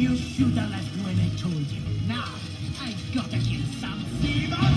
You should have left when I told you. Now, I gotta kill some demons!